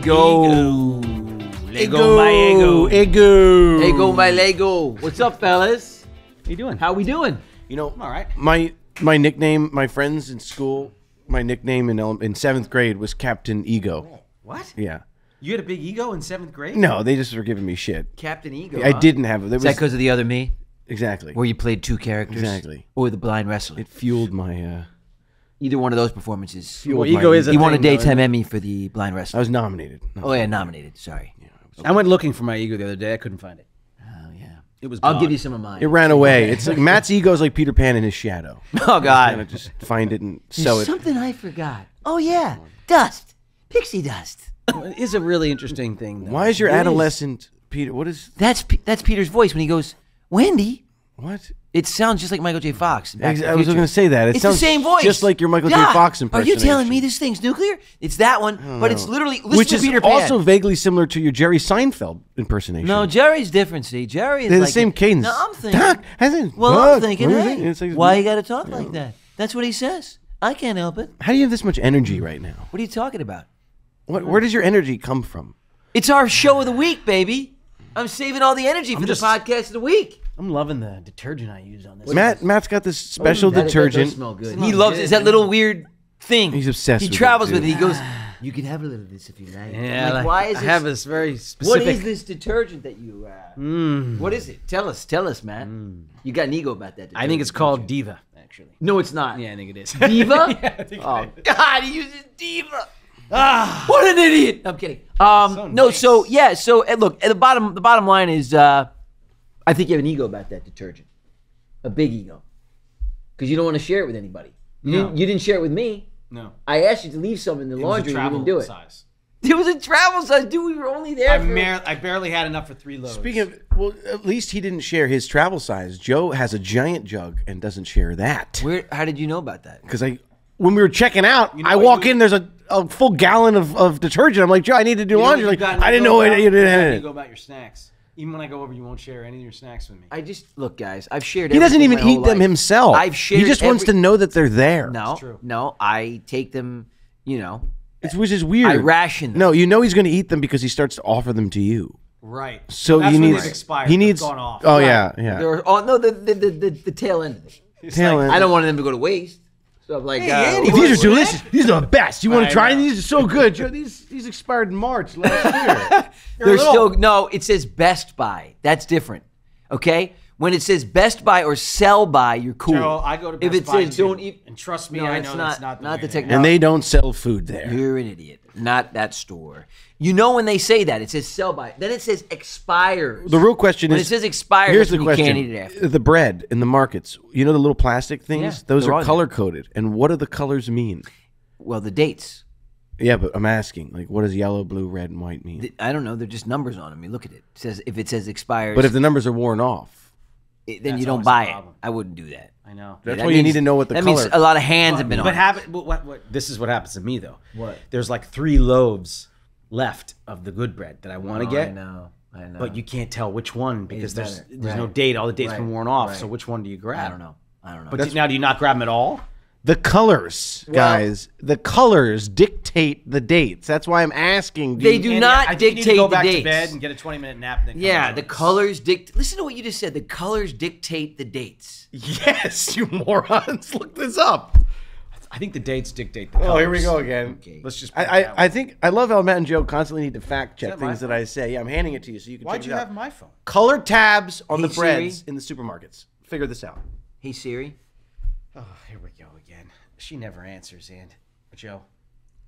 Ego. Lego, my ego. Ego. Ego, my Lego. What's up, fellas? How you doing? How we doing? You know, I'm all right. my my nickname, my friends in school, my nickname in in seventh grade was Captain Ego. What? Yeah. You had a big ego in seventh grade? No, they just were giving me shit. Captain Ego. I huh? didn't have it. There Is that was because of the other me? exactly. Where you played two characters? Exactly. Or the blind wrestler? It fueled my. uh Either one of those performances. fueled Well, ego is a He won a thing, though, daytime Emmy for the blind I wrestler. was nominated. No. Oh, yeah, nominated. Sorry. I went looking for my ego the other day. I couldn't find it. Oh, yeah. It was. I'll gone. give you some of mine. It ran away. It's like Matt's ego is like Peter Pan in his shadow. oh, God. Kind of just find it and There's sew it. something I forgot. Oh, yeah. Dust. Pixie dust. Well, It is a really interesting thing. Though. Why is your It is. adolescent Peter? What is That's P- that's Peter's voice when he goes, Wendy. what? It sounds just like Michael J. Fox. Back to the I was Future. going to say that. It it's sounds the same voice, just like your Michael J. Yeah. Fox Are impersonation. you telling me this thing's nuclear? It's that one, but it's literally listen Which to is Peter Pan. also vaguely similar to your Jerry Seinfeld impersonation. no, Jerry's different. See, Jerry is they're the like same cadence. No, I'm thinking. Doc, hasn't- well, Doc, I'm thinking. Hey. It's like- why you got to talk like that? That's what he says. I can't help it. How do you have this much energy right now? What are you talking about? What, where does your energy come from? It's our show of the week, baby. I'm saving all the energy for the podcast of the week. I'm loving the detergent I use on this. Matt, Matt's got this special That- that does detergent. smell good. Smells He loves good, it's that little weird thing. He's obsessed He with it, travels too. with it. He goes, "You can have a little of this if you like." Yeah, like, like, why is I this? have this very what specific. is this detergent that you? Uh, Mm. What is it? Tell us. Tell us, man. You got an ego about that. I think it's detergent, called don't you? Diva, actually. No, it's not. Yeah, I think it is. Diva. yeah, I think Oh it is. God, he uses diva. Ah, what an idiot! I'm kidding. Um, So no, nice. so yeah, so uh, look, at the bottom, the bottom line is, uh, I think you have an ego about that detergent, a big ego, because you don't want to share it with anybody. You, No. didn't, you didn't share it with me. No. I asked you to leave some in the It was a laundry. You travel didn't do it. size. It was a travel size, dude. We were only there. I, for, mer- I barely had enough for three loads. Speaking of, well, at least he didn't share his travel size. Joe has a giant jug and doesn't share that. Where? How did you know about that? Because I, when we were checking out, You know I walk you- in, there's a, a full gallon of, of detergent. I'm like, Joe, I need to do You laundry. Like, I didn't know it, you didn't you go about your snacks. Even when I go over, you won't share any of your snacks with me. I just look, guys. I've shared. He doesn't even my eat them life. himself. I've shared. He just wants to know that they're there. No, true. no. I take them. You know, It's, which is weird. I ration them. No, you know he's going to eat them because he starts to offer them to you. right. So That's you when need. expired. He They've needs. gone off. Oh yeah, yeah. There are, oh no, the the, the the the tail end of it. Tail like- end. I don't want them to go to waste. So I'm like, Hey, uh, Andy, These are What? delicious. These are the best. You want to try know. these? Are so good. Joe, these these expired in March last year. They're still no. It says Best Buy. That's different. Okay, when it says Best Buy or Sell Buy, you're cool. Joe, I go to Best if it Buy says too, don't eat, and trust me, No, I it's know not- that's not the, not way the technology. and they don't sell food there. you're an idiot. Not that store. You know when they say that it says Sell by. then it says expires. The real question is when is. it says expires, Here's the you question: can't eat it after. The bread in the markets. You know the little plastic things. Yeah, Those they're color coded. And what do the colors mean? Well, the dates. Yeah, but I'm asking, like, what does yellow, blue, red, and white mean? Th- I don't know. They're just numbers on them. You look at it. It says if it says expires, But if the numbers are worn off, it- then you don't buy it. I wouldn't do that. I know. That's That why you need to know what the that color. means a lot of hands have been on. But it. have it. But what, what? This is what happens to me though. What? There's like three loaves left of the good bread that I want to Oh, get. I know. I know. But you can't tell which one because there's better. there's no date. All the dates been worn off. Right. So which one do you grab? I don't know. I don't know. But now do you not grab them at all? The colors, guys. The colors dictate the dates. That's why I'm asking. do They you- do Andy, not I think you need dictate to go the back dates. to bed and get a 20 minute nap. And then yeah, back. the colors dictate. Listen to what you just said. The colors dictate the dates. Yes, you morons. Look this up. I think the dates dictate the Oh, here we go again. Okay. Let's just. I, I, I think I love how Matt and Joe constantly need to fact check that things that I say. Yeah, I'm handing it to you so you can. Why'd check you it out. have my phone? Color tabs on Hey, the breads Siri. in the supermarkets? Figure this out. Hey Siri. Oh, here we go again. She never answers, and Joe.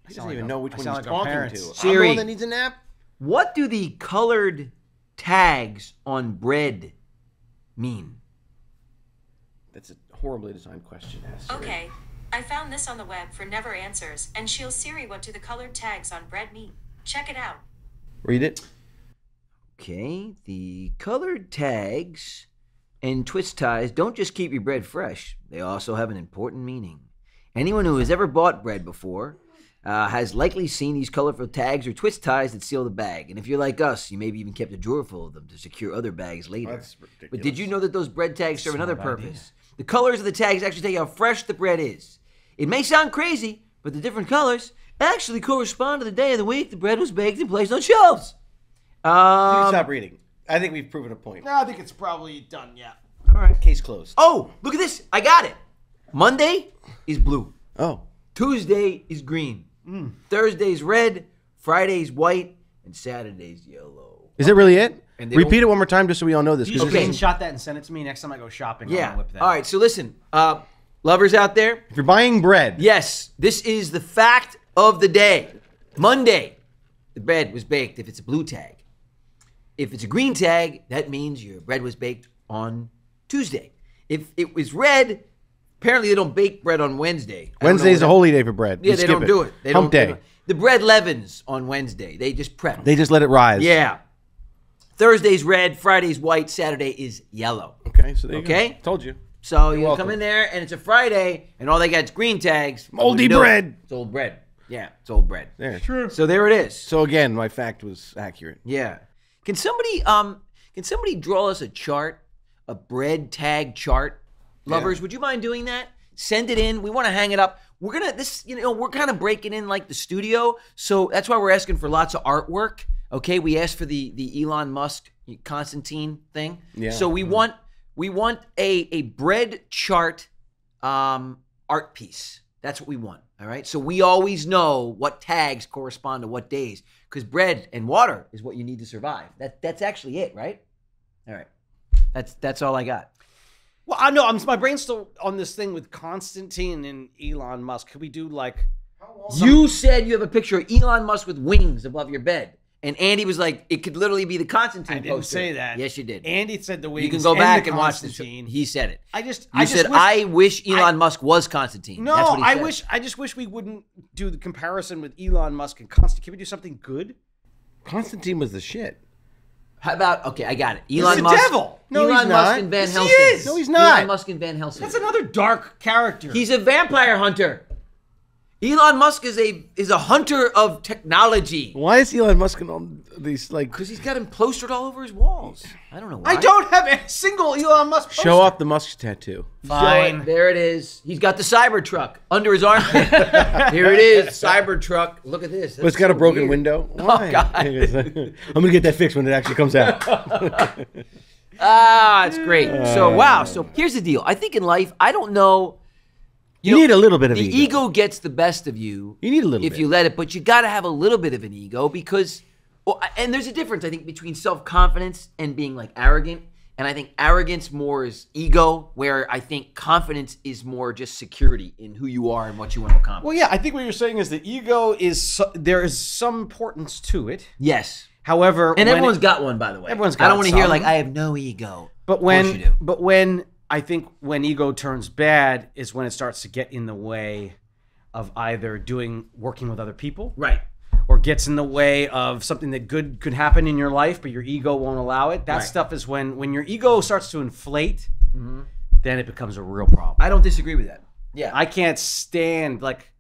He doesn't even know which one he's like our talking to. parents. I'm the Siri. one that needs a nap. What do the colored tags on bread mean? That's a horribly designed question. Ask Siri. Okay, I found this on the web for Never Answers, and she'll Siri what do the colored tags on bread mean. Check it out. Read it. Okay, the colored tags and twist ties don't just keep your bread fresh, they also have an important meaning. Anyone who has ever bought bread before uh, has likely seen these colorful tags or twist ties that seal the bag. And if you're like us, you maybe even kept a drawer full of them to secure other bags later. That's ridiculous. But did you know that those bread tags serve another Smart idea. purpose? The colors of the tags actually tell you how fresh the bread is. It may sound crazy, but the different colors actually correspond to the day of the week the bread was baked and placed on shelves. You Um, stop reading. I think we've proven a point. No, I think it's probably done. Yeah. all right. Case closed. Oh, look at this. I got it. Monday is blue. Oh. Tuesday is green. Thursday's red. Friday's white. And Saturday's yellow. Is it really it? Repeat it one more time just so we all know this. 'cause You this Okay. is- screenshot that and send it to me next time I go shopping. Yeah. gonna whip that. All right. So listen, uh, lovers out there. If you're buying bread, Yes, this is the fact of the day. Monday, the bread was baked if it's a blue tag. If it's a green tag, that means your bread was baked on Tuesday. If it was red, apparently they don't bake bread on Wednesday. I don't know Wednesday's what a holy day for bread. Yeah, You they don't do it. They Hump don't, they day. don't- The bread leavens on Wednesday. They just prep. They just let it rise. yeah. Thursday's red, Friday's white, Saturday is yellow. Okay, so there you Okay. go. Told you. So you welcome. come in there and it's a Friday and all they got is green tags. Moldy You know it. bread. It's old bread. Yeah, it's old bread. There. True. So there it is. So again, my fact was accurate. Yeah. Can somebody um can somebody draw us a chart, a bread tag chart? Lovers, would you mind doing that? Send it in. We want to hang it up. We're gonna this you know we're kind of breaking in like the studio, so that's why we're asking for lots of artwork. Okay, we asked for the the Elon Musk Constantine thing. Yeah. So we want we want a a bread chart um art piece. That's what we want. All right. So we always know what tags correspond to what days because bread and water is what you need to survive. That that's actually it, right? All right. That's that's all I got. Well, I know. I'm my brain's still on this thing with Constantine and Elon Musk. Could we do like? You said you have a picture of Elon Musk with wings above your bed, and Andy was like, "It could literally be the Constantine." I didn't poster. say that. Yes, you did. Andy said the wings. you can go and back and watch the Constantine. He said it. I just. You I just said, wish, "I wish Elon I- Musk was Constantine." No, That's what he I said. wish. I just wish we wouldn't do the comparison with Elon Musk and Constantine. Can we do something good? Constantine was the shit. How about okay? I got it. Elon the Musk. devil. No, Elon he's Musk not. and Van Yes, he is. No, he's not. Elon Musk and Van Helsing. That's another dark character. He's a vampire hunter. Elon Musk is a is a hunter of technology Why is Elon Musk on these like because he's got him plastered all over his walls. I don't know why. I don't have a single Elon Musk. Poster. show off the Musk tattoo? Fine, it. There it is. He's got the Cybertruck under his armpit. Here it is, Cybertruck. Look at this. But it's got a broken window. Why? God. I'm gonna get that fixed when it actually comes out. Ah, it's great. so wow. So here's the deal. I think in life, I don't know. You know, need a little bit of the ego. The ego gets the best of you. You need a little if bit. you let it, but you got to have a little bit of an ego because, well, and there's a difference I think between self confidence and being like arrogant. And I think arrogance more is ego, where I think confidence is more just security in who you are and what you want to accomplish. Well, yeah, I think what you're saying is that ego is so, there is some importance to it. yes, However, and everyone's it- got one, by the way. Everyone's got one. I don't want to hear like I have no ego. But when you do. but when I think when ego turns bad is when it starts to get in the way of either doing working with other people right. or gets in the way of something that good could happen in your life but your ego won't allow it. That Right. stuff is when when your ego starts to inflate, mm-hmm. then it becomes a real problem. I don't disagree with that. Yeah. I can't stand like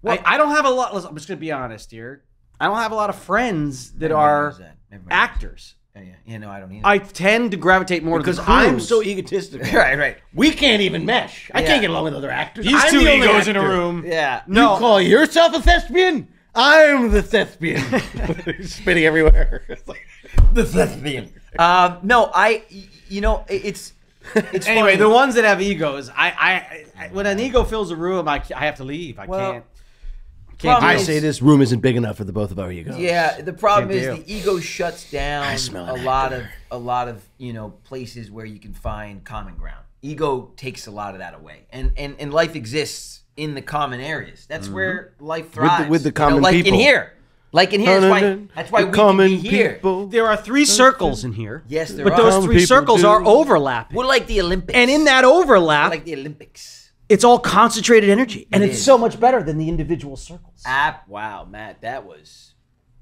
Well- I, I don't have a lot I'm just gonna be honest here. I don't have a lot of friends that are. Actors. That. Yeah, yeah. Yeah, no, I don't either. I tend to gravitate more because to the I'm crews. so egotistical. right, right. We can't even mesh. I Yeah. can't get along with other actors. These I'm two the only egos in a actor. room. Yeah. No, You call yourself a thespian? I'm the thespian. Spitting everywhere. It's like- the thespian. Um, no, I. y- You know, it- it's. It's Anyway, funny. the ones that have egos, I, I, I when an ego fills a room, I, ca- I have to leave. I Well, can't. Can't I say this room isn't big enough for the both of our egos. Yeah, the problem Same is deal. the ego shuts down a lot of a lot of you know places where you can find common ground. Ego takes a lot of that away, and and and life exists in the common areas. That's where life Mm-hmm. the- thrives. with the you know, common like people. in here, like in here. That's why that's why The we can common be here. people. There are three circles in here. Yes, there but are. But those three circles do. are overlapping, We're like the Olympics, and in that We're overlap, like the Olympics. It's all concentrated energy, and It it's is. so much better than the individual circles. App. Wow, Matt, that was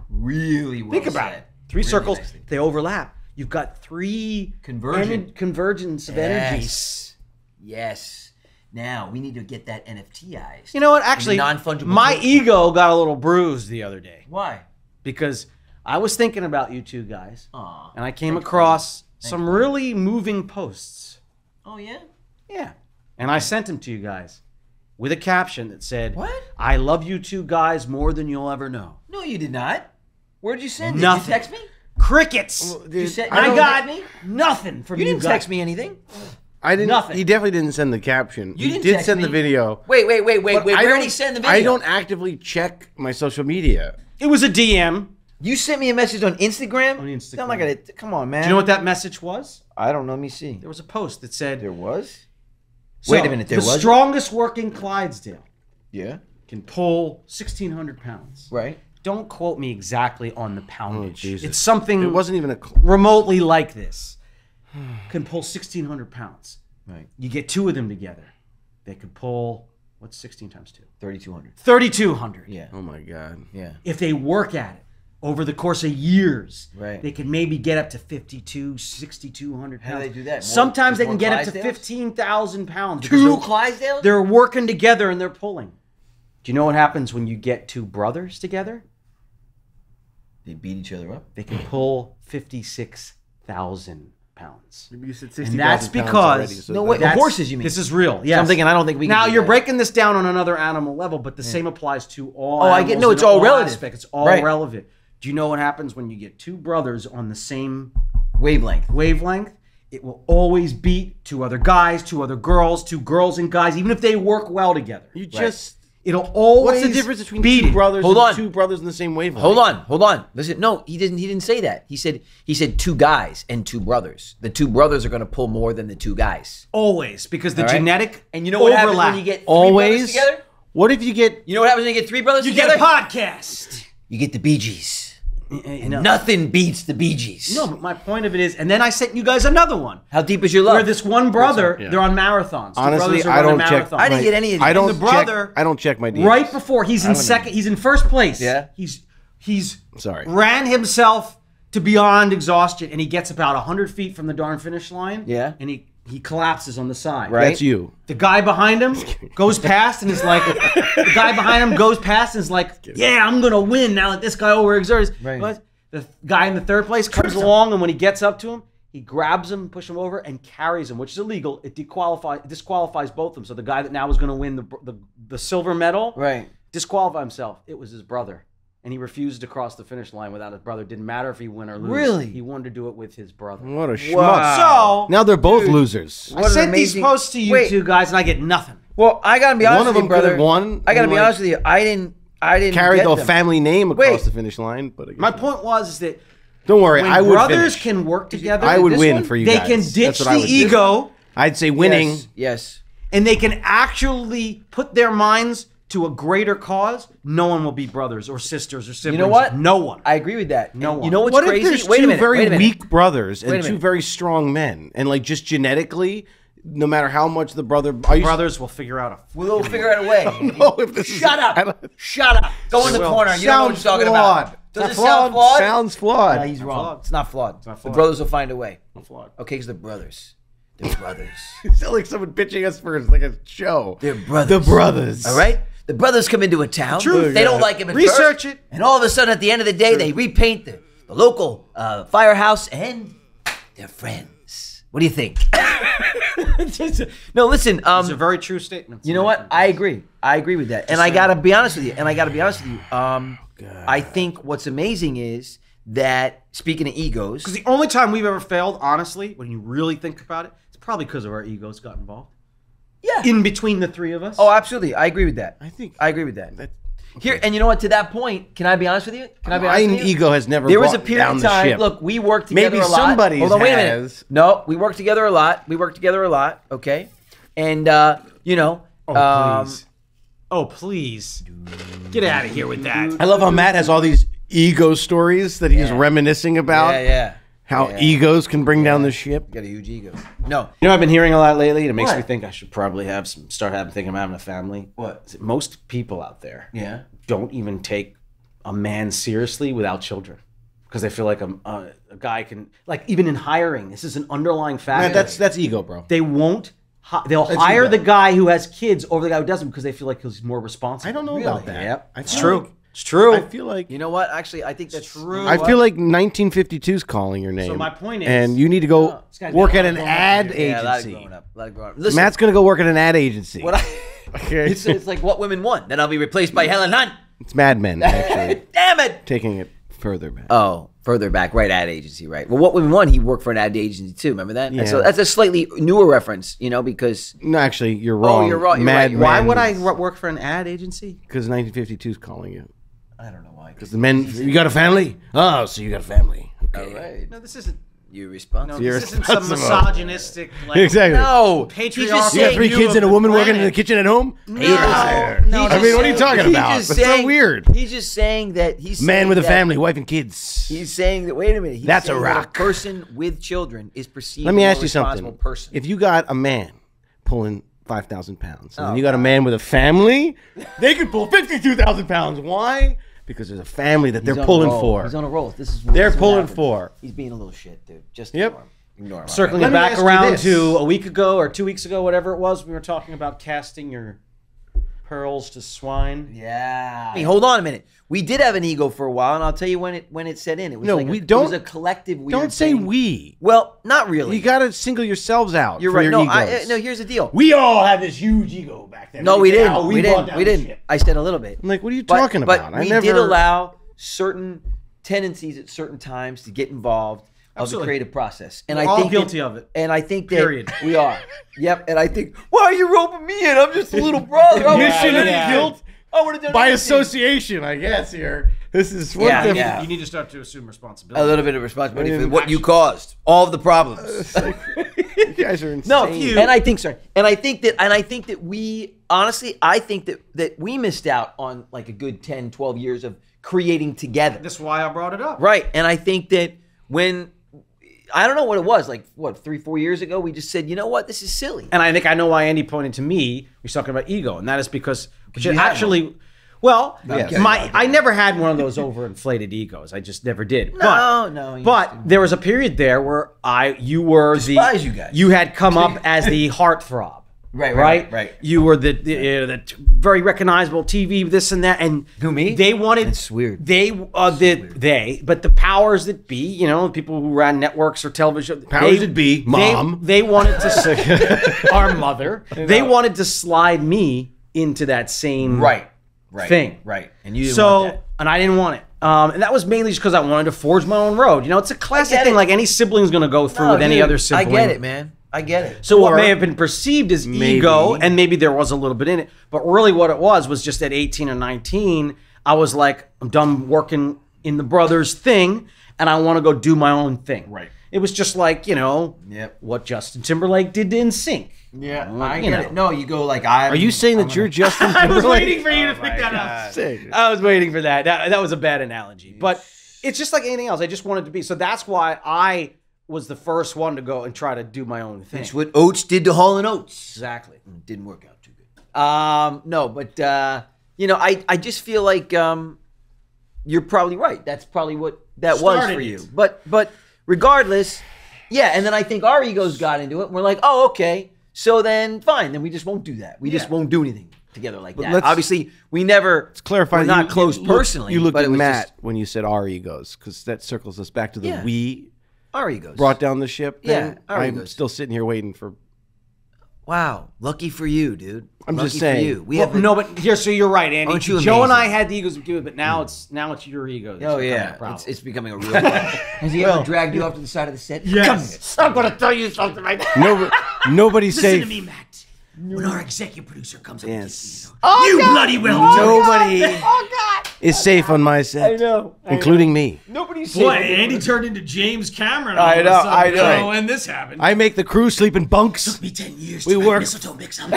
really well Think about said. it. Three Really circles, nicely. they overlap. You've got three Convergent. ener- convergence of energies. Yes. Yes. Now we need to get that NFT-ized. You know what? Actually, non-fungible my token. ego got a little bruised the other day Why? because I was thinking about you two guys, Aw. and I came Thanks, across some really moving posts. Oh yeah. Yeah. And I sent them to you guys. with a caption that said, What? I love you two guys more than you'll ever know." No, you did not. Where'd you send it? Nothing. Did you text me? Crickets. You sent, I, don't got me. nothing from You you, didn't guys. text me anything. I didn't. Nothing. He definitely didn't send the caption. You he didn't did text send the video. Wait, wait, wait, wait, wait. I Where don't- did he send the video? I don't actively check my social media. It was a DM. You sent me a message on Instagram. On Instagram. I'm not gonna. Come on, man. Do you know what that message was? I don't know. Let me see. There was a post that said, There was. So, Wait a minute, there the was? strongest working Clydesdale Yeah. can pull 1,600 pounds. Right. Don't quote me exactly on the poundage. Oh, Jesus. it's something It wasn't even a. cl- remotely like this. Can pull 1,600 pounds. Right. You get two of them together. They could pull, what's 16 times 2? Thirty-two hundred. 3,200. Yeah. Oh my god. Yeah. If they work at it over the course of years, Right. they can maybe get up to 52, 6,200 pounds. How do they do that? More- Sometimes they can get up to 15,000 pounds. Two they're- Clydesdales. They're working together and they're pulling. Do you know what happens when you get two brothers together? They beat each other up. They can pull 56,000 pounds. Maybe You said And that's because No, wait, that's- horses, you mean? This is real. Yes. I'm thinking I don't think we can Now do you're that. breaking this down on another animal level, but the same applies to all. Oh, I get- no, it's all relative. aspects. It's all Right. relevant. Do you know what happens when you get two brothers on the same Wavelength. wavelength? It will always beat two other guys, two other girls, two girls and guys, even if they work well together. You just. It'll always. What's the difference between beat two it. brothers Hold and on. two brothers in the same wavelength? Hold on, hold on. Listen, no, he didn't. He didn't say that. He said he said two guys and two brothers. The two brothers are going to pull more than the two guys. Always, because the All right? genetic And you know what happens overlap. when you get three brothers Always. together? What if you get? You know what happens when you get three brothers You together? get a podcast. you get the Bee Gees. You know. Nothing beats the Bee Gees. No, but my point of it is, and then I sent you guys another one How deep is your love? where this one brother, Yeah. they're on marathons. Two Honestly, I don't check. marathons. I didn't my- get any of I don't And the brother- check. I don't check my DMs. right before he's in second. He's in first place. Yeah. He's he's Sorry. ran himself to beyond exhaustion, and he gets about hundred feet from the darn finish line. Yeah. and he he collapses on the side. Right. That's you. The guy behind him goes past and is like, the guy behind him goes past and is like, yeah, I'm gonna win now that this guy overexerts. Right. But the guy in the third place comes along, and when he gets up to him, he grabs him, pushes him over, and carries him, which is illegal. It disqualifies disqualifies both of them. So the guy that now is gonna win the the, the silver medal, Right. disqualify himself. It was his brother. And he refused to cross the finish line without his brother. Didn't matter if he won or lose. Really? He wanted to do it with his brother. What a schmuck. Wow. So Now they're both losers. I What an sent amazing- these posts to you Wait. two guys, and I get nothing. Well, I gotta be honest One of with them you, brother. could have won. I gotta be like, honest with you. I didn't. I didn't Carry the them. family name across Wait. the finish line, but My not. point was is that Don't worry, when I would brothers finish. can work together, I would this win one, for you they guys. can ditch the would do. ego I'd say winning. Yes. yes. and they can actually put their minds to a greater cause. No one will be brothers or sisters or siblings. You know what? No one. I agree with that. No And one. You know what's what crazy? if there's wait two a minute. very wait a minute. weak brothers and two very strong men, and like just genetically, no matter how much the brother, are you brothers will figure out a. We'll figure out a way. know if this Shut I up! don't- Shut up! Go in the will. corner. You don't know what Sounds you're talking flawed. about. Does it It's sound flawed? Sounds flawed. No, he's wrong. flawed. It's not flawed. not The brothers will find a way. flawed. Okay, because they're brothers. They're brothers. You sound like someone pitching us for like a show. They're brothers. The brothers. All right? The brothers come into a town. truth. They don't like him at Research first, it. And all of a sudden, at the end of the day, they repaint the, the local uh, firehouse and they're friends. What do you think? no, listen. Um, These are very true statement. You know what? I agree. I agree with that. And I gotta be honest with you. And I gotta be honest with you. Um, I think what's amazing is that speaking of egos, Because the only time we've ever failed, honestly, when you really think about it, it's probably because of our egos got involved. Yeah. In between the three of us. oh, absolutely. I agree with that. I think I agree with that. that Here, and you know what? To that point, can I be honest with you? Can I be my honest with you? ego has never. There was a period of time. Look, we worked together Maybe a lot. somebody's Hold on, wait a minute. has. No, we worked together a lot. We worked together a lot. Okay, and uh, you know, Oh, um, please. Oh, please. Get out of here with that. I love how Matt has all these ego stories that he's Yeah. reminiscing about. yeah, yeah, How Yeah. egos can bring down the ship. got a huge ego. No, You know, I've been hearing a lot lately, and it makes What? me think I should probably have some. Start having thinking about having a family. What? most people out there yeah. don't even take a man seriously without children because they feel like a, a, a guy can like even in hiring. This is an underlying factor. Man, that's that's ego, bro. they won't. hi- They'll That's hire ego. the guy who has kids over the guy who doesn't because they feel like he's more responsible. I don't know Really? about that. Yep, it's true. like- It's true. I feel like You know what? Actually, I think that's true. I feel like 1952 is calling your name. So my point is- and you need to go oh, This work at an ad growing yeah, a lot of agency. growing up. A lot of growing up. Listen, Matt's gonna go work at an ad agency. what I Okay. It's, it's like what women want. Then I'll be replaced by Helen Hunt. It's Mad Men, actually. Damn it. Taking it further back. Oh, further back, right? Ad agency, right? Well, what women want, he worked for an ad agency too. Remember that? And so that's a slightly newer reference, you know, because no, actually, you're oh, wrong. Oh, you're wrong, you're Mad right, you're Why would I work for an ad agency? Because 1952 is calling you. I don't know why. Because the men, you got a family? Oh, so you got a family. All Okay. right, No, this isn't. you respond. No, You're this isn't some responsible. misogynistic. Like, Exactly. No, Patriarchal You got three kids and a the woman working in the kitchen at home? No, no. he's I mean, what are you saying- talking he's about? just That's so saying- weird. He's just saying that he's Man with a family, wife and kids. He's saying that. Wait a minute. He's That's a saying that rock. person with children is perceived. Let me ask you something. Person. If you got a man pulling 5,000 pounds, and Oh, then you got a man with a family, they can pull 52,000 pounds. Why? Because there's a family that He's they're on a pulling roll. for. He's on a roll. This is. They're this is what pulling happens. for. He's being a little shit, dude. Just Yep. ignore him. Ignore him. Circling Let me back around to a week ago or two weeks ago, whatever it was, we were talking about casting your pearls to swine. Yeah. Hey, hold on a minute. We did have an ego for a while, and I'll tell you when it when it set in. It was No, like a, we It don't- was a collective. Weird Don't say thing. we. Well, not really. You got to single yourselves out. You're for right. Your No, egos. I, uh, no. Here's the deal. we all had this huge ego back then. No, we didn't. Now we brought didn't. We didn't. ship. I said a little bit. I'm like, what are you But- talking but about? I we never did allow certain tendencies at certain times to get involved of the creative process, and We're I all think guilty that, of it. And I think that Period. we are. Yep. And I think, why are you roping me in? I'm just a little brother. I would've Mission of anything. guilt I would have done by association, I guess. Here, this is what Yeah, thing. yeah. You need to start to assume responsibility. A little bit of responsibility I for what you caused, all of the problems. You guys are insane. No, you. and I think sorry, and I think that, and I think that we honestly, I think that that we missed out on like a good 10, 12 years of creating together. That's why I brought it up. Right. And I think that when I don't know what it was, like what, three, four years ago, we just said, you know what, this is silly. And I think I know why Andy pointed to me. He's talking about ego, and that is because which you had actually, well, Yes. my I never had one of those overinflated egos. I just never did. No, but, no, But there was a period there where I you were Despise the you guys. you had come up as the heartthrob. Right, right, right, right. You were the the, uh, the t- very recognizable TV, this and that, and Who, me? They wanted. That's weird. They uh, the they, but the powers that be, you know, people who ran networks or television, Powers they- that be, mom. They, wanted to our mother. They wanted to slide me into that same right. Right. thing. Right. And you so, and I didn't want it. Um, and that was mainly just because I wanted to forge my own road. You know, it's a classic thing, it. like any sibling's going to go through No, with any other sibling. I get it, man. I get it. So what may have been perceived as Maybe. ego, and maybe there was a little bit in it, but really what it was was just at 18 or 19, I was like, I'm done working in the brothers thing, and I want to go do my own thing. Right. It was just like you know Yep. what Justin Timberlake did to NSYNC. Yeah, Well, I get know. it. No, you go like I. Are you saying that you're Justin Timberlake? I was waiting for you to pick that up. I was waiting for that. That, that was a bad analogy, but it's just like anything else. I just wanted to be. So that's why I was the first one to go and try to do my own thing. It's what Oates did to Hall and Oates. Exactly. didn't work out too good. Um, no, but uh, you know, I I just feel like um, you're probably right. That's probably what that was Started for it. you. But but regardless, yeah. And then I think our egos got into it. and We're like, oh, okay. So then, fine. Then we just won't do that. We just won't do anything together like that. Obviously, we never Clarify. We're not you- close you looked- personally. You looked but at Matt just when you said our egos, because that circles us back to the Yeah. we our egos. brought down the ship. Yeah, our I'm egos. still sitting here waiting for. Wow, lucky for you, dude. I'm lucky just saying. For you. We Well, have a- no, but here, so you're right, Andy. Aren't you Joe and? I had the egos, we do it, but now it's now it's your ego. that's Oh yeah, a it's, it's becoming a real problem. Has he ever dragged you off to the side of the set? yes. I'm gonna tell you something right now. Nobody, nobody's Listen safe. to me, Matt. When our executive producer comes up Yes. and gets oh, you, you bloody well. Oh, nobody oh, is safe on my set. I know, I including me. Nobody's Boy, Andy turned into James Cameron. I know. I know. Oh, and this happened. I make the crew sleep in bunks. took me ten years We to write work- mistletoe mix up.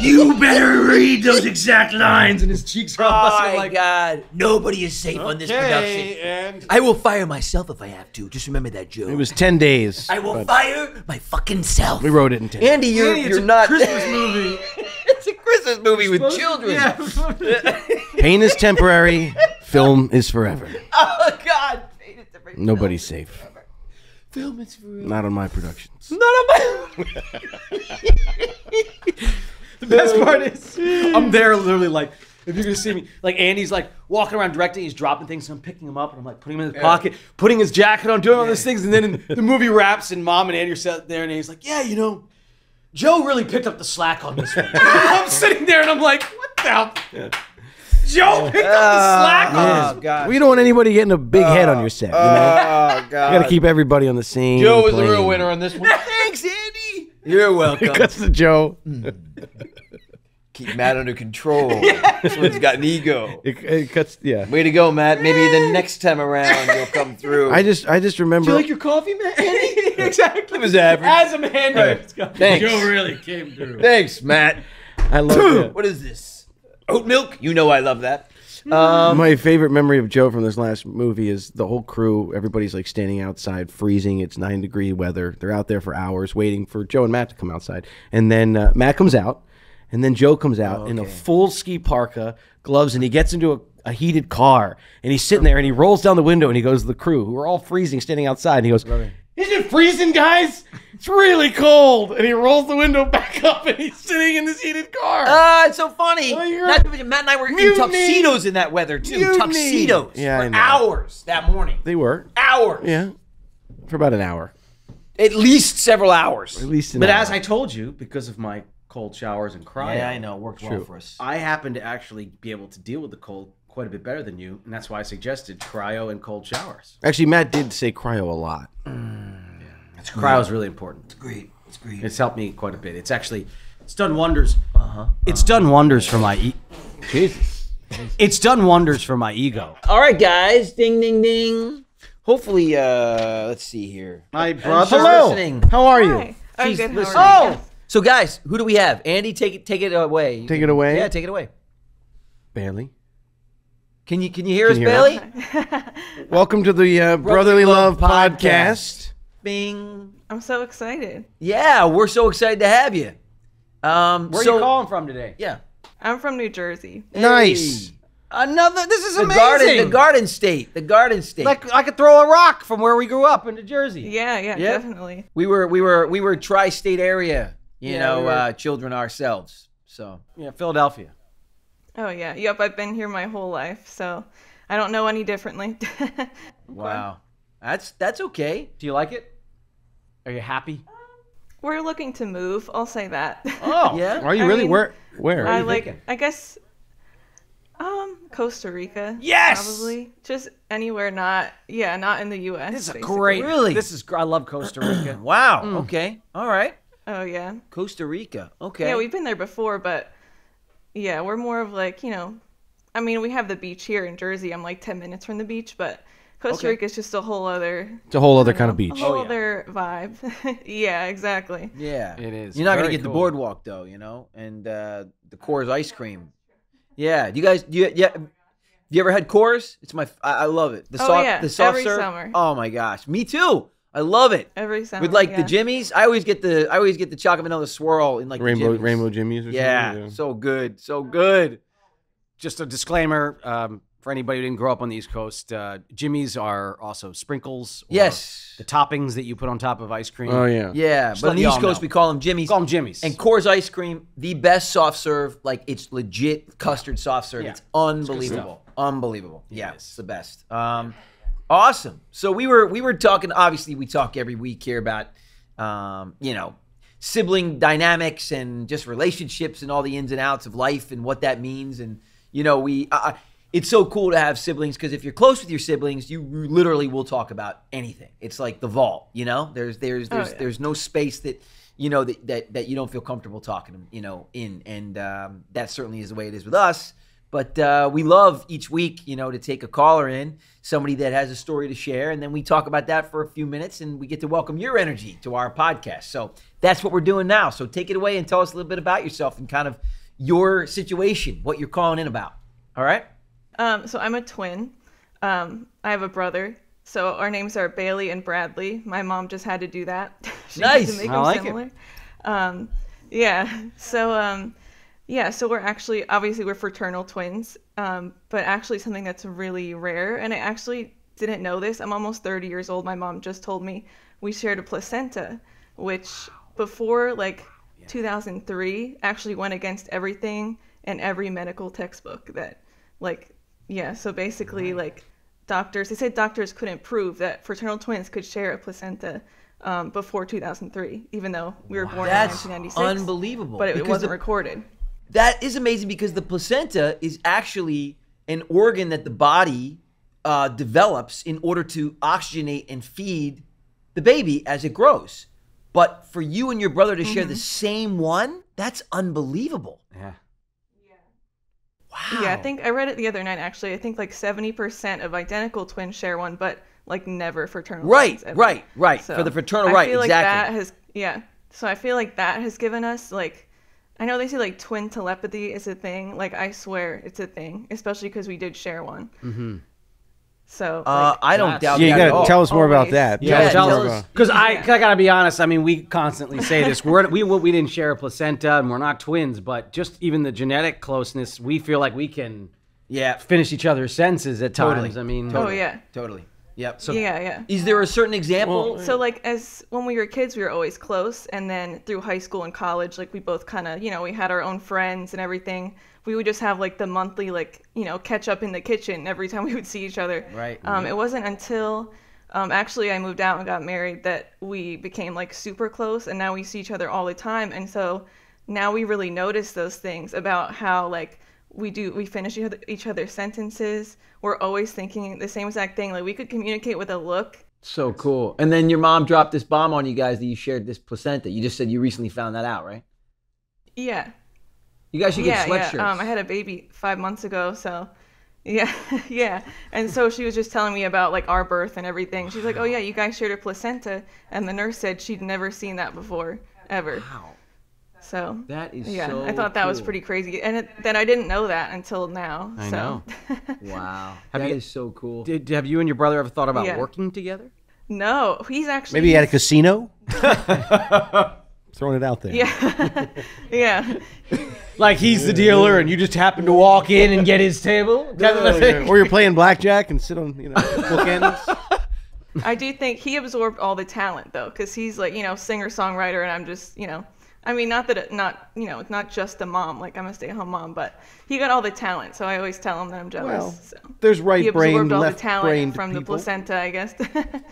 you better read those exact lines. And his cheeks are all Oh my like, god. nobody is safe on this production. and I will fire myself if I have to. Just remember that, Joe. it was ten days. I will but fire my fucking self. we wrote it in ten. Andy, you're Andy, it's you're a not Christmas movie. it's a Christmas movie with children. Yeah. Pain is temporary. Film is forever. Oh god. Nobody's safe. Film is for real. Not on my productions. None of my The best part oh. is I'm there literally like if you're gonna see me like Andy's like walking around directing, he's dropping things, and I'm picking them up and I'm like putting them in his pocket, putting his jacket on, doing all these things, and then in, the movie wraps and mom and Andy are sat there and he's like, Yeah, you know, Joe really picked up the slack on this one. I'm sitting there and I'm like, what the hell? Joe picked up the oh, slack on this. god. We don't want anybody getting a big head on oh, your set. You know? Oh god. You got to keep everybody on the scene. Joe was the plane. real winner on this one. Thanks, Andy. You're welcome. Cuts to Joe. Hmm. Keep Matt under control. This one's got an ego. It, it cuts. Yeah. Way to go, Matt. Maybe the next time around you'll come through. I just, I just remember. Like your coffee, man? exactly. it was average. As I'm handing it. Let's go. Thanks. Joe really came through. Thanks, Matt. I love it. What is this? Oat milk? You know I love that. Um, My favorite memory of Joe from this last movie is the whole crew. Everybody's like standing outside, freezing. It's nine degree weather. They're out there for hours waiting for Joe and Matt to come outside. And then uh, Matt comes out, and then Joe comes out in a full ski parka, gloves, and he gets into a, a heated car. And he's sitting there, and he rolls down the window, and he goes to the crew, who are all freezing, standing outside. And he goes, "Is it freezing, guys? It's really cold." And he rolls the window back up, and he's sitting in this heated car. Ah, it's so funny. Oh, Not Matt and I were in tuxedos in that weather too. Mutiny. Tuxedos Yeah, for I know. hours that morning. they were, Hours. yeah, for about an hour, At least several hours. at least. An But hour. as I told you, because of my cold showers and cryo, Yeah, I know. It Worked well for us. I happen to actually be able to deal with the cold quite a bit better than you, and that's why I suggested cryo and cold showers. Actually, Matt did say cryo a lot. Cryo is really important. It's great. It's great. It's helped me quite a bit. It's actually it's done wonders. Uh-huh. It's done wonders for my e- Jesus. It's done wonders for my ego. All right, guys. Ding, ding, ding. Hopefully, uh, let's see here. My brother. She's listening. How are you? Hi. I'm She's good. How listening. are you? Oh, so guys, who do we have? Andy, take it, take it away. Take it away. Yeah, take it away. Bailey. Can you can you hear Can us, you hear Bailey? Welcome to the uh, Brotherly Love podcast. Bing. I'm so excited. Yeah, we're so excited to have you. Um, Where are you calling from today? Yeah. I'm from New Jersey. Nice. Hey. Another. This is The amazing. garden, the garden state, the garden state. Like I could throw a rock from where we grew up into Jersey. Yeah, yeah, Yeah. definitely. we were, we were, we were tri-state area. You Yeah, know, we were- uh, children ourselves. So Yeah, Philadelphia. Oh yeah, yep. I've been here my whole life, so I don't know any differently. wow, that's that's okay. Do you like it? Are you happy? We're looking to move. I'll say that. Oh, Yeah. Are you I really? mean, where? Where? I like. thinking? I guess. Um, Costa Rica. Yes! Probably just anywhere not. Yeah, not in the U.S. This is a basically. great. Really? This is. I love Costa Rica. Wow. Mm. Okay. All right. Oh yeah. Costa Rica. Okay. Yeah, we've been there before, but yeah, we're more of like, you know, I mean, we have the beach here in Jersey. I'm like 10 minutes from the beach, but Costa Okay. Rica is just a whole other, It's a whole other kind know, of beach. a whole yeah. other vibe. yeah, exactly. Yeah, It is You're not gonna very get the boardwalk though, you know, and uh, the Kohr's ice cream. Yeah, you guys? Do you, yeah, you ever had Kohr's? It's my. I, I love it. The Oh, soft, yeah, the soft every serve. summer. Oh my gosh, me too. I love it. Every summer. With like yeah. the jimmies. I always get the I always get the chocolate vanilla swirl in like Rainbow, Jimmys. Rainbow jimmies. or Yeah, something. so good, so good. Just a disclaimer um, for anybody who didn't grow up on the East Coast. Uh, Jimmy's are also sprinkles. or Yes. The toppings that you put on top of ice cream. Oh yeah. Yeah, Just but on the East Coast know. we call them jimmies. Call them jimmies. And Kohr's ice cream, the best soft serve. Like it's legit custard soft serve. Yeah. It's unbelievable. Unbelievable. Yeah, it's the best. Um, awesome. So we were we were talking. Obviously, we talk every week here about um, you know sibling dynamics and just relationships and all the ins and outs of life and what that means. And you know we. Uh, it's so cool to have siblings because if you're close with your siblings, you literally will talk about anything. It's like the vault, you know. There's there's there's yeah. there's no space that you know that, that that you don't feel comfortable talking you know in and um, that certainly is the way it is with us but uh, we love each week you know to take a caller in somebody that has a story to share and then we talk about that for a few minutes and we get to welcome your energy to our podcast so that's what we're doing now so take it away and tell us a little bit about yourself and kind of your situation what you're calling in about all right Um, so I'm a twin. Um, I have a brother. So our names are Bailey and Bradley. My mom just had to do that. she had Nice. to make I them like it. Um, yeah. So um, yeah. So we're actually obviously we're fraternal twins. Um, but actually something that's really rare, and I actually didn't know this. I'm almost 30 years old. My mom just told me we shared a placenta, which before like 2003 actually went against everything and every medical textbook that like yeah so basically like doctors they said doctors couldn't prove that fraternal twins could share a placenta um, before 2003, even though we were born That's in 1996. unbelievable. But it, because wasn't the- recorded. That is amazing because the placenta is actually an organ that the body uh, develops in order to oxygenate and feed the baby as it grows. But for you and your brother to share the same one, that's unbelievable. Yeah. Wow. Yeah, I think I read it the other night. Actually, I think like 70% of identical twins share one, but like never fraternal. Right, twins ever. right, right. For the fraternal, I right, feel like exactly. that has yeah. So I feel like that has given us like. I know they say like twin telepathy is a thing. Like I swear it's a thing, especially because we did share one. Mm-hmm. So Uh, like, I don't doubt Yeah, you gotta tell us more about that. Yeah, Tell us tell more us. about- Because I, I gotta be honest. I mean, we constantly say this. We're we we didn't share a placenta, and we're not twins. But just even the genetic closeness, we feel like we can Yeah, finish each other's senses at Totally. times. I mean, oh yeah, totally. Yep. So yeah, yeah. Is there a certain example? So like as when we were kids, we were always close, and then through high school and college, like we both kind of, you know, we had our own friends and everything. We would just have like the monthly, like you know, catch up in the kitchen every time we would see each other. Right. Um, it wasn't until um, actually I moved out and got married that we became like super close, and now we see each other all the time, and so now we really notice those things about how like we do we finish each, other, each other's sentences. We're always thinking the same exact thing. Like we could communicate with a look So cool. And then your mom dropped this bomb on you guys that you shared this placenta. You just said you recently found that out, right? Yeah, You guys should yeah, get sweatshirts. yeah. Um, I had a baby five months ago, so yeah, yeah. And so she was just telling me about like our birth and everything. She's like, "Oh yeah, you guys shared a placenta," and the nurse said she'd never seen that before, ever. wow. So That is yeah, so I thought that was pretty crazy, and it, then I didn't know that until now. I so. know. Wow. Have That you- is so cool. Did, have you and your brother ever thought about Yeah. working together? no, he's actually Maybe at a casino. Throwing it out there. yeah, yeah. Like he's the dealer, and you just happen to walk in and get his table. Kind of thing. Or you're playing blackjack and sit on, you know, bookends. I do think he absorbed all the talent though, because he's like you know singer songwriter, and I'm just you know, I mean not that it, not you know not just a mom, like I'm a stay at home mom, but he got all the talent. So I always tell him that I'm jealous. Well, so. There's He right brain, absorbed all the left talent brain from the placenta, I guess.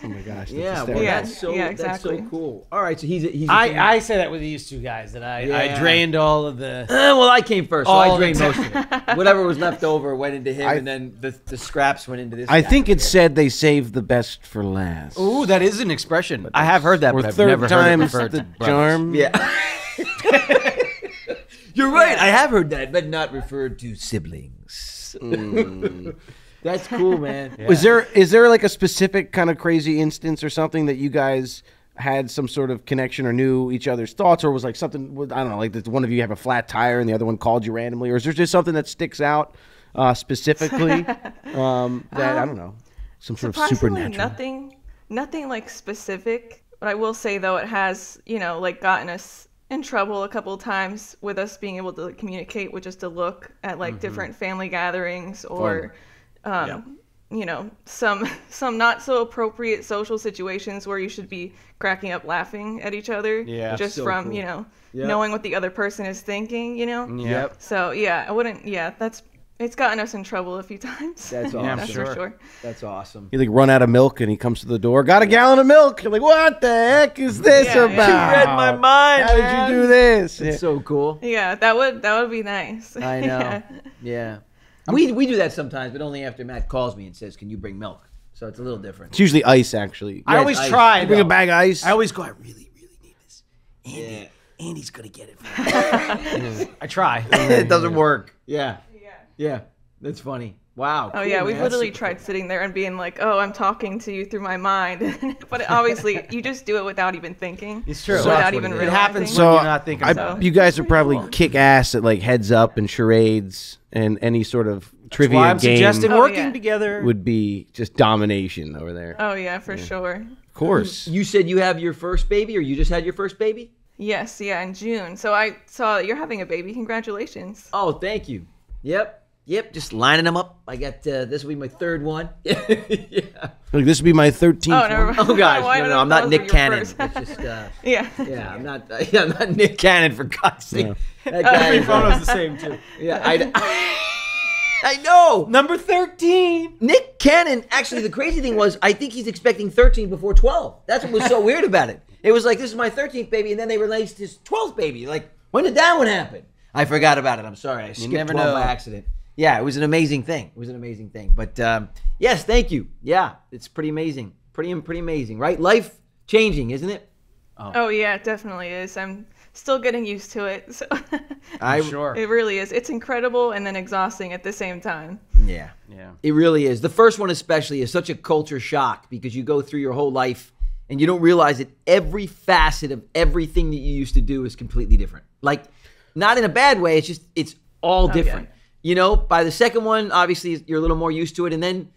Oh my gosh. that's Yeah, well. Yeah, that's so yeah, that's exactly. so cool. All right, so he's a, he's. a I, I say that with these two guys that I, I drained all of the. Uh, well, I came first, so I drained most of it. Whatever was left over went into him, I- and then the, the scraps went into this. I think it said they saved the best for last. Ooh, that is an expression. I have heard that, or but I've third never heard it time's referred the charm. Yeah. You're right. I have heard that, but not referred to siblings. That's cool, man. Was there is there like a specific kind of crazy instance or something that you guys had some sort of connection or knew each other's thoughts, or was like something I don't know, like that one of you have a flat tire and the other one called you randomly, or is there just something that sticks out uh, specifically um, that I don't know, some sort of Surprisingly, supernatural? nothing, nothing like specific. But I will say though, it has you know like gotten us in trouble a couple of times with us being able to communicate with just a look at like Mm-hmm. different family gatherings or, um, you know, some some not so appropriate social situations where you should be cracking up laughing at each other. Yeah. Just So from cool. you know Yep. knowing what the other person is thinking. You know. Yep. So yeah, I wouldn't. Yeah, that's it's gotten us in trouble a few times. That's Yeah, I'm that's sure. for sure. That's awesome. You like run out of milk and he comes to the door, got a gallon of milk. You're like, what the heck is this Yeah, yeah. about? You read my mind, How man. did you do this? It's so cool. Yeah, that would that would be nice. I know. Yeah. Yeah. We we do that sometimes, but only after Matt calls me and says, "Can you bring milk?" So it's a little different. It's usually ice, actually. I always I- try. You bring a bag of ice. I always go. I really, really need this. Andy, Andy's gonna get it. For me. I try. it doesn't work. Yeah. Yeah. That's funny. Wow. Oh cool, yeah, we've man. literally tried sitting there and being like, "Oh, I'm talking to you through my mind," but obviously you just do it without even thinking. It's true. Without That's even. It realizing. happens So when you're not thinking I, about it. you guys would probably Cool. kick ass at like heads up and charades and any sort of trivia Why I'm game suggesting Oh, working yeah. together. would be just domination over there. Oh yeah, for sure. Of course. You said you have your first baby, or you just had your first baby? Yes, yeah, in June. So I saw that you're having a baby. Congratulations. Oh, thank you. Yep. Yep. Just lining them up. I got uh, this will be my third one. yeah. Like this will be my 13th Oh, never one. mind. Oh gosh, Why no, no, I I'm not Nick Cannon. It's just, uh, Yeah. yeah, I'm not. Uh, yeah, I'm not Nick Cannon for God's sake. That guy Every is, uh, photo's the same too. Yeah, I. I know. Number 13. Nick Cannon, actually, the crazy thing was, I think he's expecting 13 before 12. That's what was so weird about it. It was like, this is my 13th baby, and then they released his 12th baby. Like, when did that one happen? I forgot about it. I'm sorry. I skipped never 12 know. by accident. Yeah, it was an amazing thing. It was an amazing thing. But um, yes, thank you. Yeah, it's pretty amazing. Pretty, pretty amazing, right? Life changing, isn't it? Oh yeah, it definitely is. I'm still getting used to it. So I'm Sure. it really is. It's incredible and then exhausting at the same time. Yeah. Yeah. It really is. The first one, especially, is such a culture shock because you go through your whole life and you don't realize that every facet of everything that you used to do is completely different. Like, not in a bad way. It's just it's all yeah. different. You know, by the second one, obviously you're a little more used to it, and then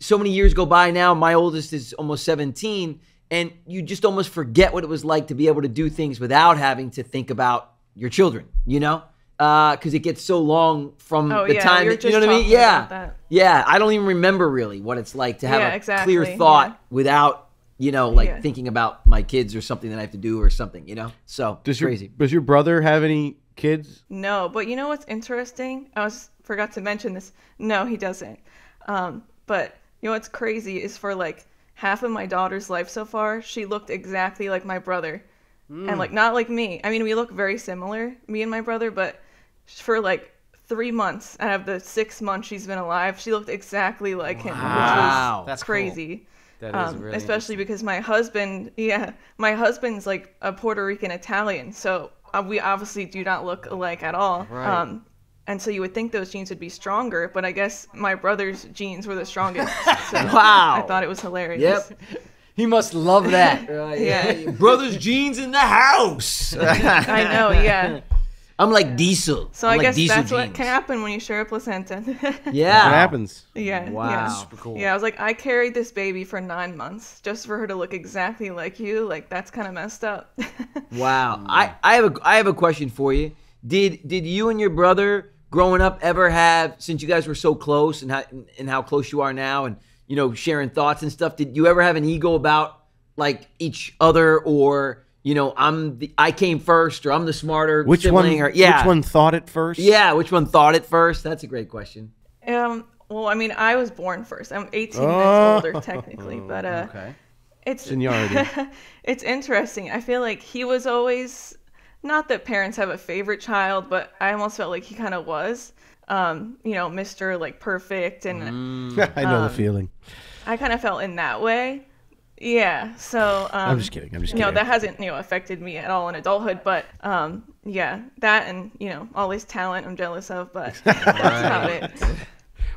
so many years go by now. My oldest is almost 17, and you just almost forget what it was like to be able to do things without having to think about your children. You know, uh, because it gets so long from Oh, the yeah, time that, you know what I mean. Yeah, yeah. I don't even remember really what it's like to have Yeah, a exactly, clear thought yeah. without you know like Yeah. thinking about my kids or something that I have to do or something. You know, so Does it's your crazy. does your brother have any kids? No, but you know what's interesting? I was forgot to mention this. No, he doesn't. Um, but you know what's crazy is for like half of my daughter's life so far, she looked exactly like my brother, and like not like me. I mean, we look very similar, me and my brother, but for like three months out of the six months she's been alive, she looked exactly like him, which Wow. was That's cool. Crazy. That is Um, really especially because my husband, yeah, my husband's like a Puerto Rican Italian, so uh, we obviously do not look alike at all. Right. Um, and so you would think those genes would be stronger, but I guess my brother's genes were the strongest. So Wow. I thought it was hilarious. Yep. He must love that. Yeah. Brothers jeans in the house. I know, yeah. I'm like diesel. So I'm I like guess diesel that's what can happen when you share a placenta. Yeah. What happens? yeah. Wow. Yeah. Super cool. Yeah, I was like, I carried this baby for nine months just for her to look exactly like you. Like that's kind of messed up. Wow. I, I have a I have a question for you. Did did you and your brother growing up ever have since you guys were so close and how and how close you are now and you know sharing thoughts and stuff, did you ever have an ego about like each other or you know, I'm the I came first or I'm the smarter Which one? or yeah. Which one thought it first? Yeah, which one thought it first? That's a great question. Um, well, I mean, I was born first. I'm 18 Oh. months older technically, but uh, Okay. it's Seniority. it's interesting. I feel like he was always not that parents have a favorite child, but I almost felt like he kind of was. Um, you know, Mr. like perfect, and I know the feeling. I kind of felt in that way. Yeah. So um, I'm just kidding. I'm just you know kidding. that hasn't you know affected me at all in adulthood but um yeah that and you know all his talent i'm jealous of but that's about it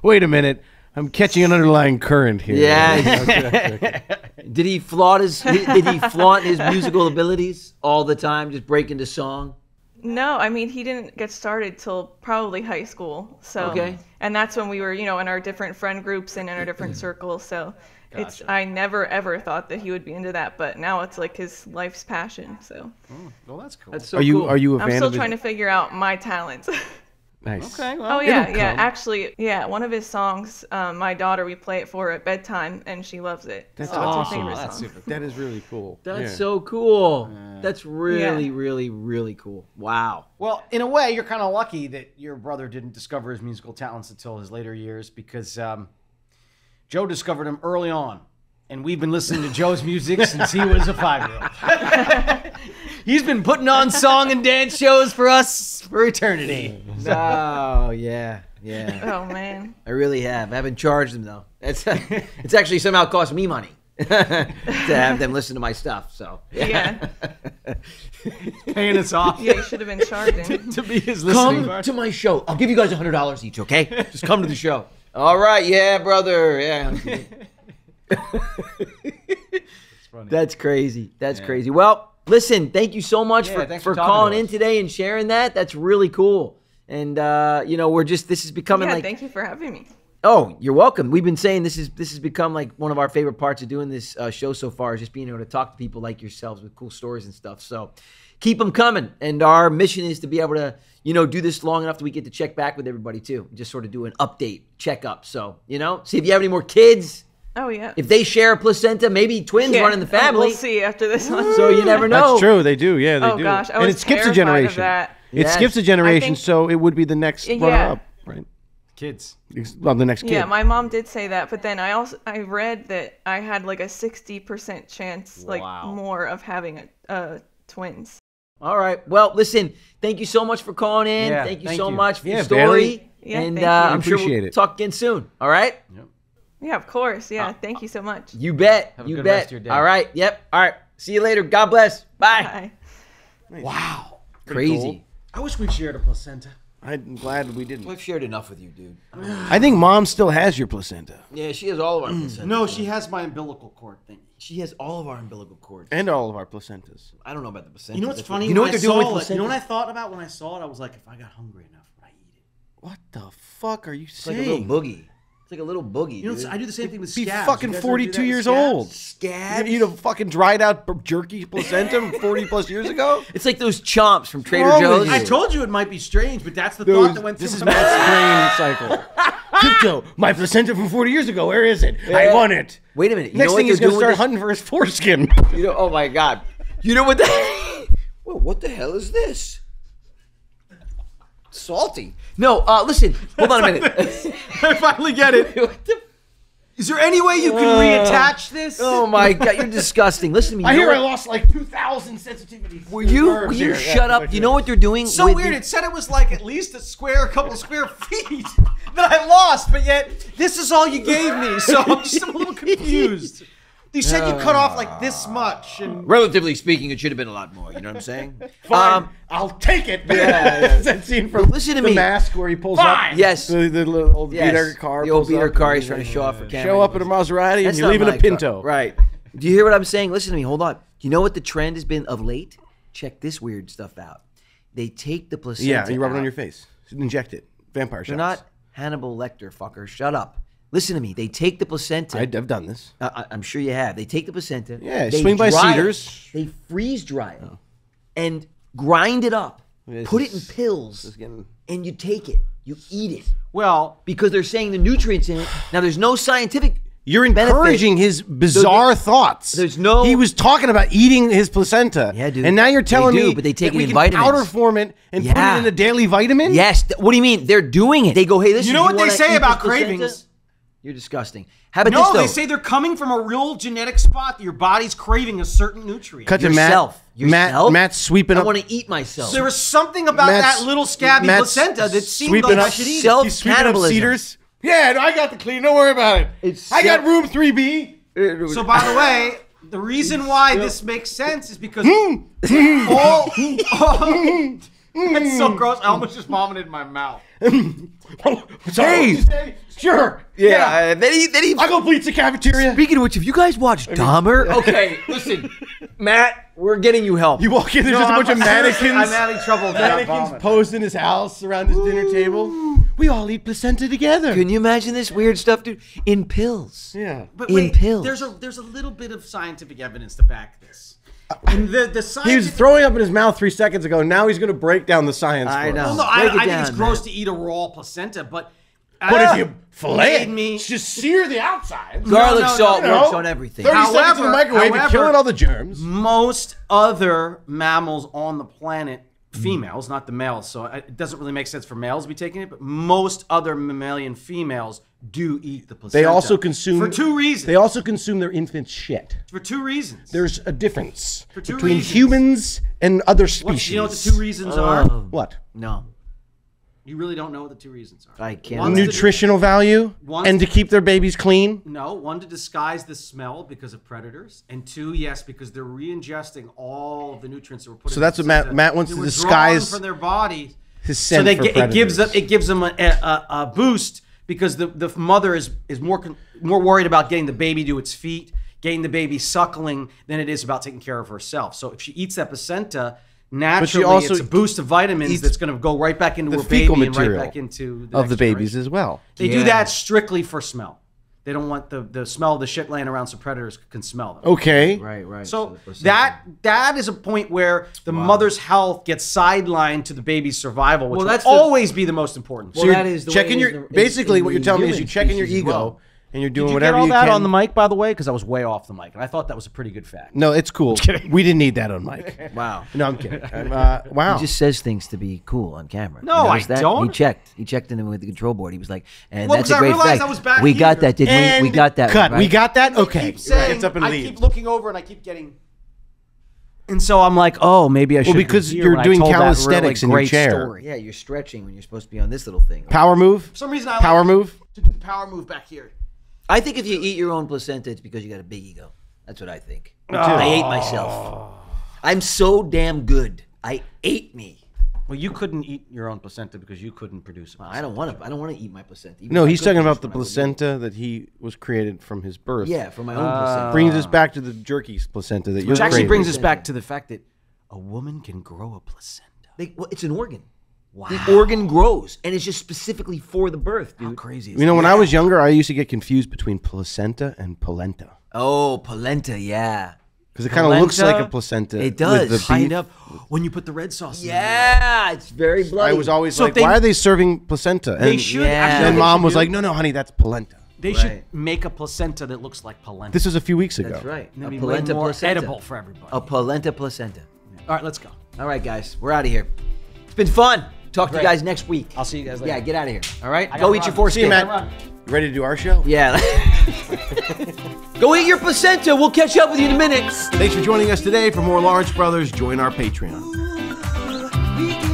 Wait a minute. I'm catching an underlying current here. Yeah. did he flaunt his did he flaunt his musical abilities all the time, just break into song? no i mean he didn't get started till probably high school so Okay. and that's when we were you know in our different friend groups and in our different circles so it's i never ever thought that he would be into that but now it's like his life's passion so Well, that's cool. That's so Are you cool. are you a i'm fan still of his- trying to figure out my talents Nice. okay. Well, Oh yeah, yeah. come. Actually, yeah. One of his songs, um, my daughter, we play it for her at bedtime, and she loves it. That's so awesome. It's her favorite that's song. super. That is really cool. That's Yeah. so cool. That's really, Yeah. really, really cool. Wow. Well, in a way, you're kind of lucky that your brother didn't discover his musical talents until his later years because um, Joe discovered him early on. And we've been listening to Joe's music since he was a five year old. He's been putting on song and dance shows for us for eternity. Oh yeah, yeah. Oh man. I really have. I haven't charged them though. It's it's actually somehow cost me money to have them listen to my stuff. So Yeah. Paying us off Yeah. You should have been charging. to be his listening come partner. to my show. I'll give you guys a hundred dollars each. Okay, just come to the show. All right, yeah, brother. Yeah. That's crazy. That's crazy. Well, listen, thank you so much Yeah, for, for, for calling to in today and sharing that. That's really cool. And uh, you know, we're just this is becoming Yeah. like Thank you for having me. Oh, you're welcome. We've been saying this is this has become like one of our favorite parts of doing this uh, show so far is just being able to talk to people like yourselves with cool stories and stuff. So keep them coming. And our mission is to be able to you know do this long enough that we get to check back with everybody too, just sort of do an update, check up. So you know, see if you have any more kids. Oh yeah. If they share a placenta, maybe twins yeah. run in the Oh, family. We'll see after this one. So you never know. That's true. They do. Yeah, they Oh do. gosh, I and was it skips a terrified of generation. that. It Yes. skips a generation, think- so it would be the next Yeah. runner up, right? Kids. Well, the next kid. Yeah, my mom did say that, but then I also I read that I had like a sixty percent chance, like more of having a, uh, twins. All right. Well, listen. Thank you so much for calling in. Yeah, thank you thank so you. much for Yeah, the story. Yeah, and thank uh, you. I'm sure Appreciate we'll it. talk again soon. All right. Yeah, of course. Yeah, thank you so much. You bet. Have a you good bet. rest of your day. All right. Yep. All right. See you later. God bless. Bye. Bye. Wow. Crazy. I wish we'd shared a placenta. I'm glad we didn't. We've shared enough with you, dude. I think mom still has your placenta Yeah, she has all of our mm. placentas. No, she has my umbilical cord thing. She has all of our umbilical cords. and all of our placentas. I don't know about the placenta. You know what's That's funny? You know When what I they're doing with saw it, You know what I thought about when I saw it? I was like, if I got hungry enough, would I eat it? What the fuck are you It's like saying? a little boogie. It's like a little boogie. You know, dude. I do the same thing with Be scabs. fucking You guys ever do that 42 years scabs? old. Scabs. You eat a fucking dried out jerky placenta 40 plus years ago? It's like those chomps from Trader wrong Joe's. I told you it might be strange, but that's the Those- thought that went through this is my Matt's brain cycle. Crypto, my placenta from 40 years ago. Where is it? I want it. Wait a minute. You Next know thing he's they're gonna start with hunting for his foreskin. You know, oh my god. You know what the? well, what the hell is this? Salty. No. Uh, listen. Hold on a minute. I finally get it. What the- Is there any way you can reattach this? oh my god, you're disgusting. Listen to me. You I know hear I what- lost like 2,000 sensitivity. Will you? Will you shut up? You know what they're doing? so with weird. the- It said it was like at least a square, a couple square feet that I lost, but yet this is all you gave me. So I'm just a little confused. You said you cut off like this much, and Relatively speaking, it should have been a lot more. You know what I'm saying? Fine, Um, I'll take it. yeah. that scene from Listen to the me. mask where he pulls Fine. up. Yes. The, the little old Yes. beater car. The old pulls beater up car. He's trying to show off for camera. Show up in a Maserati and you're leaving a my car. Pinto. Right. Do you hear what I'm saying? Listen to me. Hold on. You know what the trend has been of late? Check this weird stuff out. They take the placenta. Yeah, you rub it on your face. Inject it. Vampire shots. They're not Hannibal Lecter, fucker. Shut up. Listen to me. They take the placenta. I, I've done this. I, I- I'm sure you have. They take the placenta. Yeah, they swing by dry it, Cedars. They freeze dry it and grind it up. This put it in pills, getting- and you take it. You eat it well, because they're saying the nutrients in it. Now, there's no scientific. You're benefit. encouraging his bizarre thoughts. there's no- He was talking about eating his placenta. Yeah, dude. And now you're telling do, me but they take that it we in can vitamins. powder form it and put it in a daily vitamin. Yes. what do you mean? They're doing it. They go, hey, listen. you know what they say about cravings. placenta? Cravings? You're disgusting. How about No, this though? they say they're coming from a real genetic spot that your body's craving a certain nutrient. Cut to yourself. Matt. Matt. Yourself? Matt's sweeping up. I up. want to eat myself. There was something about Matt's- that little scabby Matt's placenta that seemed sweeping like I up should eat. it. self- He's sweeping up cannibalism. cedars. Yeah, no, I got the clean. Don't worry about it. It's I got room 3B. So, by the way, the reason why this makes sense is because Hmm. all. That's so gross. I almost just vomited in my mouth. Hey, sure. yeah. uh, then he, then he. I'll go bleach the cafeteria. Speaking of which, have you guys watched Dahmer? Okay, listen, Matt, we're getting you help. You walk in, there's just a bunch of mannequins. I'm having trouble mannequins vomit. posed in his house around his dinner table. We all eat placenta together. Can you imagine this weird stuff, dude? In pills. yeah. But in wait, pills. there's a there's a little bit of scientific evidence to back this. And the the science. He was throwing up in his mouth three seconds ago. Now he's going to break down the science. I for know. us. well, no, I, Break it I think down, it's gross man. to eat a raw placenta, but But Ah, if you fillet made it, me- just sear the outside. Garlic no, no, salt no. works on everything. 30 seconds in the However- microwave, you're killing all the germs. most other mammals on the planet, females, not the males, so it doesn't really make sense for males to be taking it, but most other mammalian females do eat the placenta. They also consume for two reasons. They also consume their infant shit. for two reasons. There's a difference For two between reasons. humans and other species. What, you know what the two reasons are? What? No, You really don't know what the two reasons are. I can't. One's the- Nutritional value One's- and to keep their babies clean. No, one to disguise the smell because of predators, and two, yes, because they're re-ingesting all of the nutrients that were put. So in So that's what Matt- Matt wants to disguise from their body. His So scent they for get, it gives them it gives them a, a, a boost because the, the mother is is more con- more worried about getting the baby to its feet, getting the baby suckling than it is about taking care of herself. So if she eats that placenta. Naturally, also it's a boost of vitamins that's going to go right back into the her baby fecal and right material back into the of the babies generation. as well. They do that strictly for smell. They don't want the, the smell of the shit laying around so predators can smell them. Okay. Right, right. So the placenta. that that is a point where the mother's health gets sidelined to the baby's survival, which Well, will that's the- always be the most important. Well, you're that is the way checking it your is in- basically in what you're telling me is you're checking your ego well. And you're doing Did you whatever get all you that can. on the mic, by the way? Because I was way off the mic, and I thought that was a pretty good fact. No, it's cool. We didn't need that on mic. Wow. No, I'm kidding. I'm, uh, wow. He just says things to be cool on camera. No, I notice that? He don't. checked. He checked in with the control board. He was like, and Well, that's 'cause a I great realized fact. I was back we got here. that, didn't we? We And got that. Cut. Right? We got that. Okay. keep saying, Gets up and I leaves. keep looking over, and I keep getting. And so I'm like, oh, maybe I should. Well, because be here you're when I doing told that calisthenics really in your great chair. Story. Yeah, you're stretching when you're supposed to be on this little thing. Power move. For some reason, I Power like move. to do the power move back here. I think if you eat your own placenta, it's because you got a big ego. That's what I think. I ate myself. Ah. I'm so damn good. I ate me. Well, you couldn't eat your own placenta because you couldn't produce it. I don't want to. I don't want to eat my placenta. Even No, he's talking about the one, I wouldn't eat placenta that he was created from his birth. Yeah, from my own placenta. Brings us back to the jerky placenta that you're Which actually creating. brings us back to the fact that a woman can grow a placenta. They, well, it's an organ. Wow. The organ grows, and it's just specifically for the birth, dude. How crazy is You know, when I was younger, I used to get confused between placenta and polenta Oh, polenta, yeah. because it kind of looks like a placenta. It does. With the kind beef. of when you put the red sauce in. Yeah, it's very bloody. I was always So like, they- "Why are they serving placenta?" They And should. Yeah. Actually, then what mom they was should like, "No, no, honey, that's polenta." They should make a placenta that looks like polenta. This was a few weeks ago. That's right. And A it'd be polenta way more placenta. edible for everybody. A polenta placenta. All right, let's go. All right, guys, we're out of here. It's been fun. Talk to you guys next week. I'll see you guys later. Yeah, get out of here. All right, go gotta eat your run. foreskin. See you, Matt. You ready to do our show? Yeah. go eat your placenta. We'll catch up with you in a minute. Thanks for joining us today. For more Lawrence Brothers, join our Patreon. We can